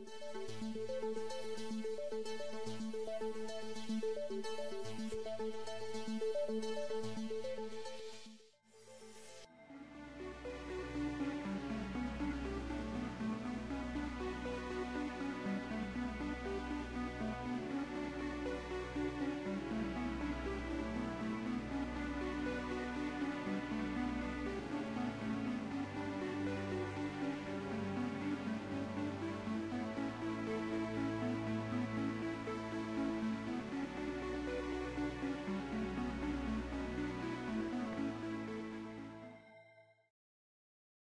Música